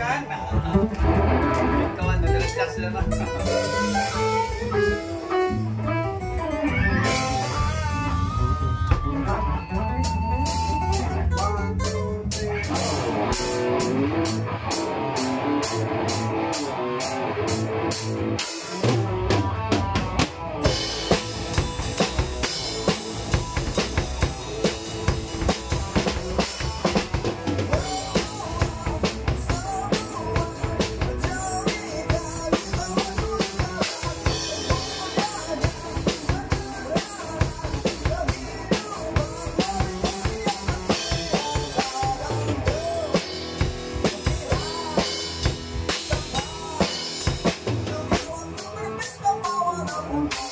kan? Kawan dari jas lah. phone.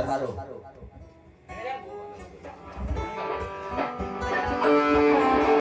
terharu.